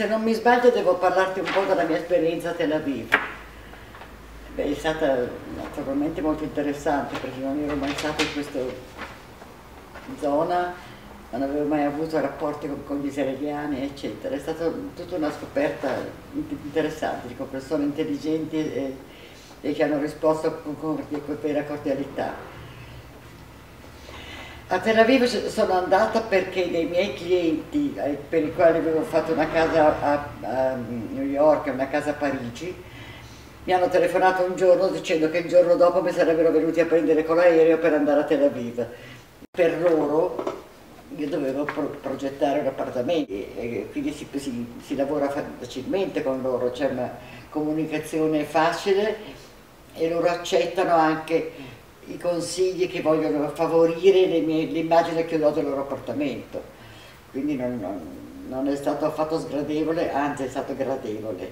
Se non mi sbaglio devo parlarti un po' della mia esperienza a Tel Aviv. Beh, è stata naturalmente molto interessante perché non ero mai stata in questa zona, non avevo mai avuto rapporti con, con gli israeliani, eccetera. È stata tutta una scoperta interessante, con persone intelligenti e, e che hanno risposto con, con, con vera cordialità. A Tel Aviv sono andata perché dei miei clienti eh, per i quali avevo fatto una casa a, a New York e una casa a Parigi mi hanno telefonato un giorno dicendo che il giorno dopo mi sarebbero venuti a prendere con l'aereo per andare a Tel Aviv. Per loro io dovevo pro progettare un appartamento e quindi si, si, si lavora facilmente con loro, c'è una comunicazione facile e loro accettano anche i consigli che vogliono favorire l'immagine che ho dato del loro appartamento. Quindi non, non, non è stato affatto sgradevole, anzi è stato gradevole.